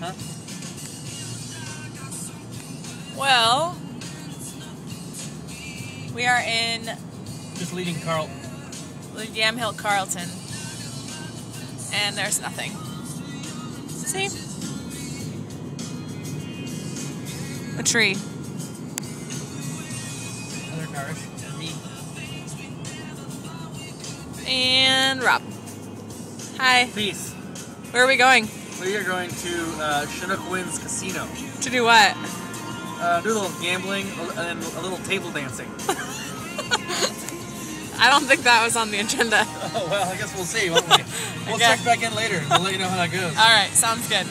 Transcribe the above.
Huh? Well, we are in Just leading Carl. Yamhill Carlton, and there's nothing. See? A tree. Other cars. And me. And Rob. Hi. Peace. Where are we going? We are going to uh, Chinook Winds Casino. To do what? Uh, do a little gambling and a little table dancing. I don't think that was on the agenda. Oh, well, I guess we'll see, won't we? We'll Okay. check back in later. We'll let you know how that goes. All right, sounds good.